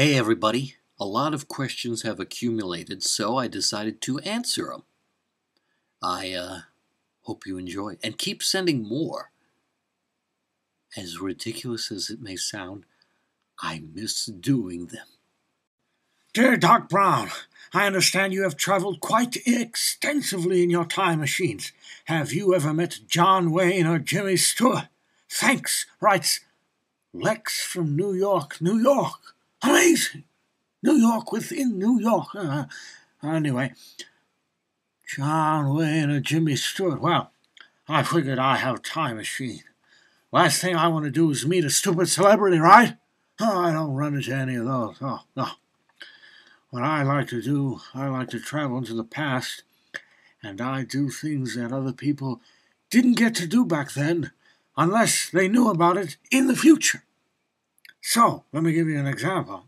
Hey, everybody. A lot of questions have accumulated, so I decided to answer them. I uh, hope you enjoy and keep sending more. As ridiculous as it may sound, I miss doing them. Dear Doc Brown, I understand you have traveled quite extensively in your time machines. Have you ever met John Wayne or Jimmy Stewart? Thanks, writes Lex from New York, New York. Amazing! New York within New York. Uh, anyway, John Wayne or Jimmy Stewart. Well, I figured I have a time machine. Last thing I want to do is meet a stupid celebrity, right? Oh, I don't run into any of those. Oh, no. What I like to do, I like to travel into the past, and I do things that other people didn't get to do back then unless they knew about it in the future. So, let me give you an example.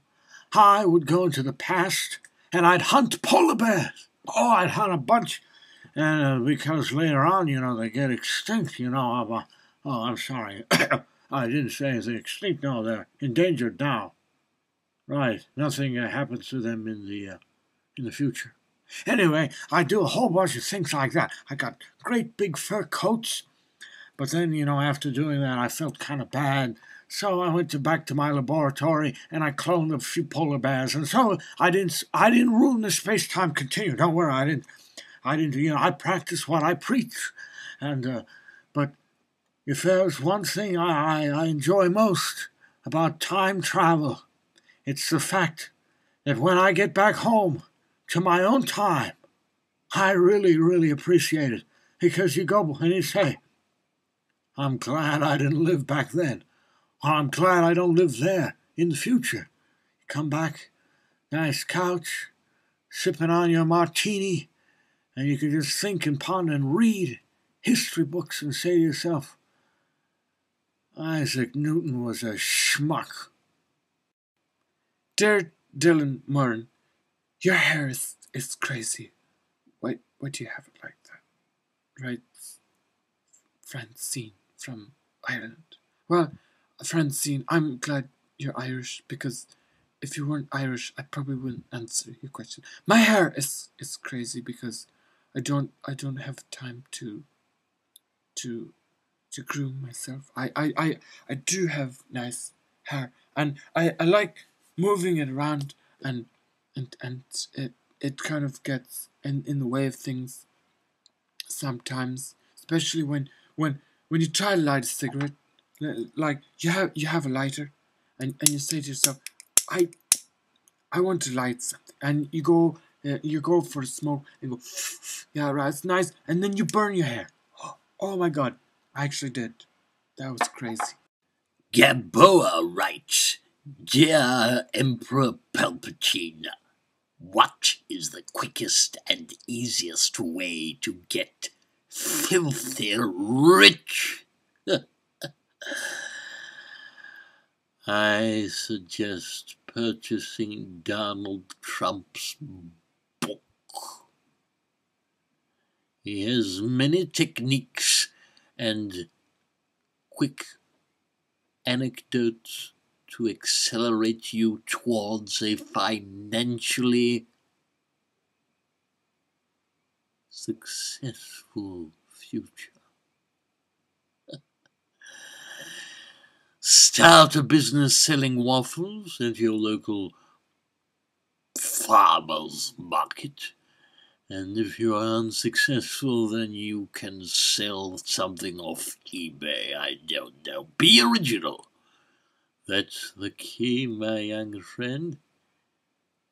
I would go into the past and I'd hunt polar bears. Oh, I'd hunt a bunch. And uh, because later on, you know, they get extinct, you know. I'm, oh, I'm sorry. I didn't say anything extinct. No, they're endangered now. Right. Nothing uh, happens to them in the uh, in the future. Anyway, I do a whole bunch of things like that. I got great big fur coats, but then you know after doing that, I felt kind of bad. So I went to back to my laboratory and I cloned a few polar bears, and so I didn't I didn't ruin the space time continuum. Don't worry, I didn't. I didn't. You know, I practice what I preach, and uh, but if there's one thing I, I, I enjoy most about time travel it's the fact that when I get back home to my own time, I really, really appreciate it because you go and you say, I'm glad I didn't live back then, I'm glad I don't live there in the future. Come back, nice couch, sipping on your martini, and you can just think and ponder and read history books and say to yourself, Isaac Newton was a schmuck. Dear Dylan Moran, your hair is, is crazy. Why, why do you have it like that? Right, Francine from Ireland. Well, Francine, I'm glad you're Irish because if you weren't Irish, I probably wouldn't answer your question. My hair is is crazy because I don't I don't have time to to to groom myself. I I I, I do have nice hair and I, I like moving it around and and and it it kind of gets in, in the way of things sometimes especially when when when you try to light a cigarette like you have you have a lighter and, and you say to yourself i i want to light something. And you go uh, you go for a smoke and go yeah right it's nice. And then you burn your hair. Oh my god i actually did. That was crazy. Gaboa writes Dear Emperor Palpatine, what is the quickest and easiest way to get filthy rich? I suggest purchasing Donald Trump's book. He has many techniques and quick anecdotes to accelerate you towards a financially successful future. Start a business selling waffles at your local farmer's market. And if you are unsuccessful, then you can sell something off eBay. I don't know. Be original. That's the key, my young friend.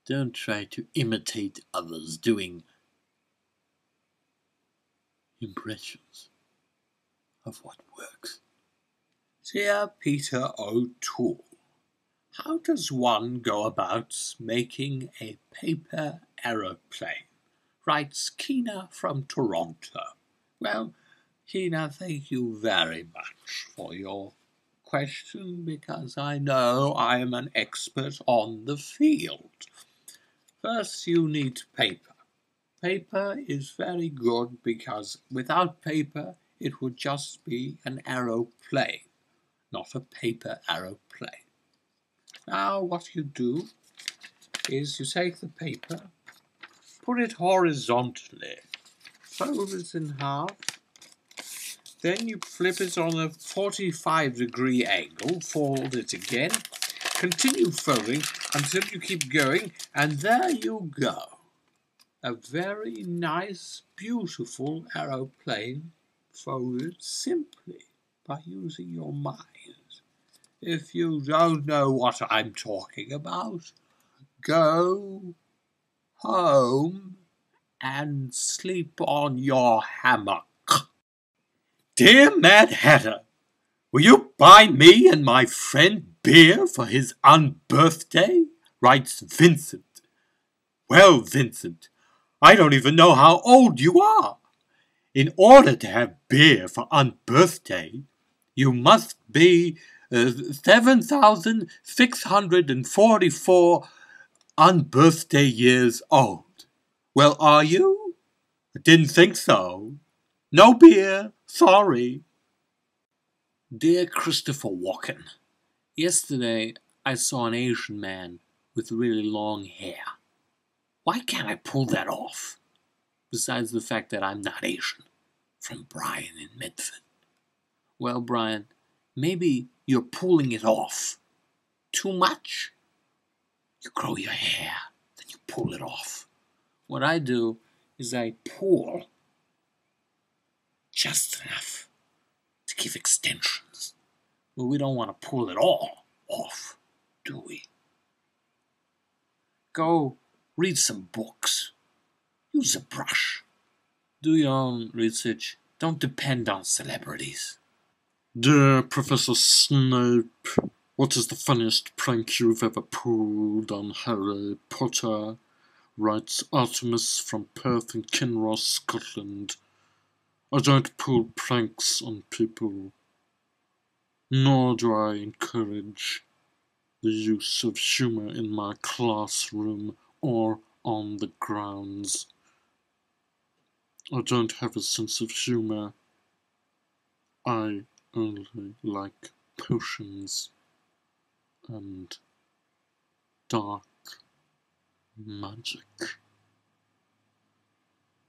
Don't try to imitate others doing impressions of what works. Dear Peter O'Toole, how does one go about making a paper aeroplane? Writes Keena from Toronto. Well, Keena, thank you very much for your question because I know I am an expert on the field. First, you need paper. Paper is very good because without paper, it would just be an aeroplane, not a paper aeroplane. Now, what you do is you take the paper, put it horizontally, fold it in half, then you flip it on a 45 degree angle, fold it again, continue folding until you keep going, and there you go. A very nice, beautiful aeroplane folded simply by using your mind. If you don't know what I'm talking about, go home and sleep on your hammock. Dear Mad Hatter, will you buy me and my friend beer for his unbirthday? writes Vincent. Well, Vincent, I don't even know how old you are. In order to have beer for unbirthday, you must be uh, 7,644 unbirthday years old. Well, are you? I didn't think so. No beer, sorry. Dear Christopher Walken, yesterday I saw an Asian man with really long hair. Why can't I pull that off? Besides the fact that I'm not Asian. From Brian in Medford. Well, Brian, maybe you're pulling it off. Too much? You grow your hair, then you pull it off. What I do is I pull just enough to give extensions. But we don't want to pull it all off, do we? Go read some books. Use a brush. Do your own research. Don't depend on celebrities. Dear Professor Snape, what is the funniest prank you've ever pulled on Harry Potter? Writes Artemis from Perth and Kinross, Scotland. I don't pull pranks on people, nor do I encourage the use of humor in my classroom or on the grounds. I don't have a sense of humor. I like potions and dark magic.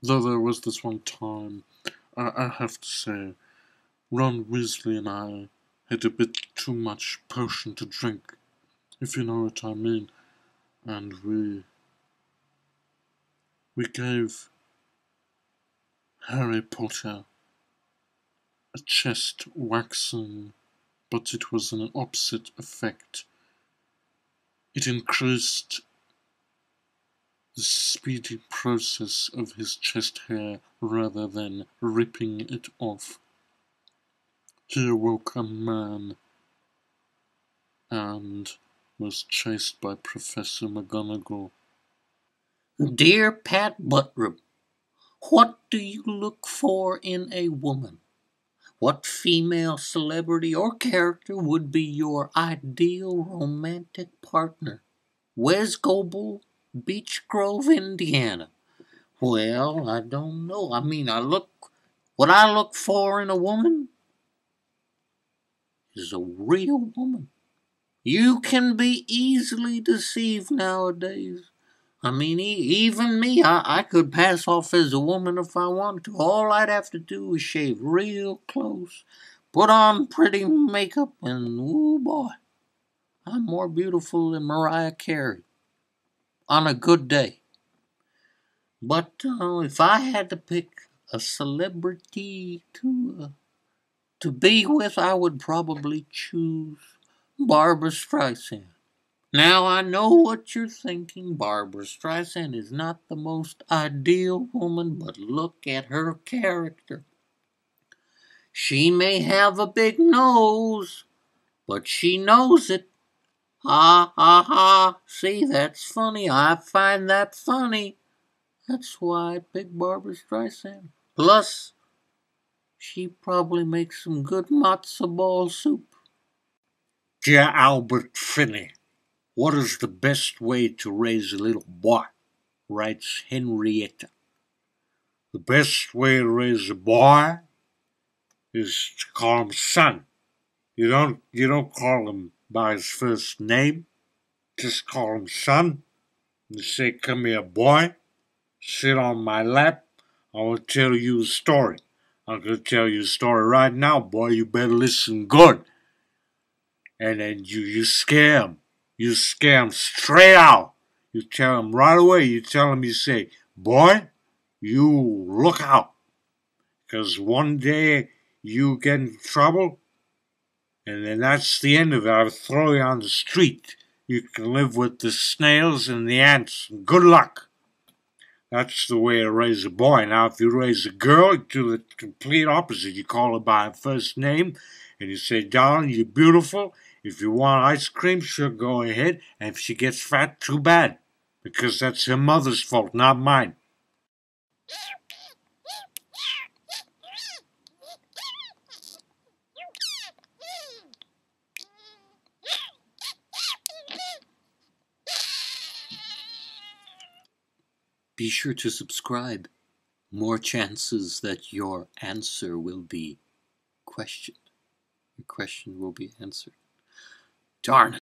Though there was this one time, I, I have to say, Ron Weasley and I had a bit too much potion to drink, if you know what I mean, and we we gave Harry Potter a chest waxing, but it was an opposite effect. It increased the speedy process of his chest hair rather than ripping it off. He awoke a man and was chased by Professor McGonagall. Dear Pat Buttram, what do you look for in a woman? What female celebrity or character would be your ideal romantic partner? Wes Goebel, Beech Grove, Indiana. Well, I don't know. I mean, I look, what I look for in a woman is a real woman. You can be easily deceived nowadays. I mean, even me, I, I could pass off as a woman if I wanted to. All I'd have to do is shave real close, put on pretty makeup, and oh boy, I'm more beautiful than Mariah Carey on a good day. But uh, if I had to pick a celebrity to uh, to be with, I would probably choose Barbara Streisand. Now I know what you're thinking. Barbara Streisand is not the most ideal woman, but look at her character. She may have a big nose, but she knows it. Ha ha ha. See, that's funny. I find that funny. That's why I picked Barbara Streisand. Plus, she probably makes some good matzo ball soup. Dear Albert Finney, what is the best way to raise a little boy? Writes Henrietta. The best way to raise a boy is to call him son. You don't you don't call him by his first name. Just call him son. You say, Come here, boy. Sit on my lap. I will tell you a story. I'm going to tell you a story right now, boy. You better listen good. And then you, you scare him. You scare him straight out. You tell him right away. You tell him, you say, Boy, you look out. Because one day you get in trouble, and then that's the end of it. I'll throw you on the street. You can live with the snails and the ants. Good luck. That's the way to raise a boy. Now, if you raise a girl, you do the complete opposite. You call her by her first name, and you say, darling, you're beautiful. If you want ice cream, sure, go ahead. And if she gets fat, too bad. Because that's her mother's fault, not mine. Be sure to subscribe. More chances that your answer will be questioned. Your question will be answered. Darn.